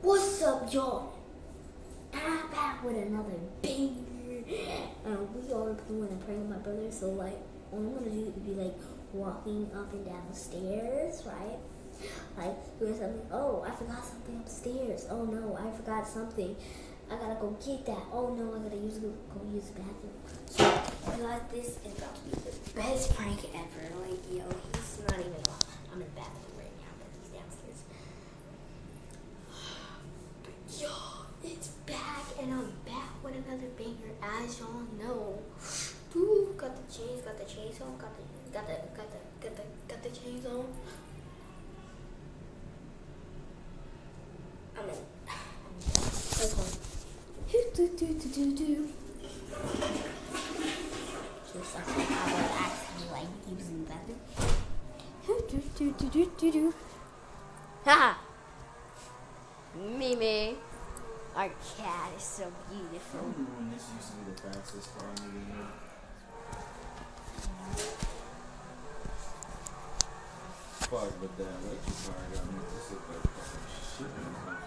What's up, y'all? I'm back with another banger. And we all are doing a prank with my brother. So, like, all I'm gonna do is be like walking up and down the stairs, right? Like, doing something. Oh, I forgot something upstairs. Oh no, I forgot something. I gotta go get that. Oh no, I gotta use go, use the bathroom. So, guys, this is about to be the best prank ever. Like, yo, he's not even. I'm in the bathroom right now, but he's downstairs. Yo, it's back, and I'm back with another banger, as y'all know. Ooh, got the chains, got the chains on, got the, got the, got the, got the, got the chains on. I'm in. Let's go. Do do do do do do. Just like I actually like the bathroom. Do do do do do do. Ha! Mimi. Our cat is so beautiful. when this used to be the fastest car in the game? Fuck, but that electric car got me this look like fucking shit.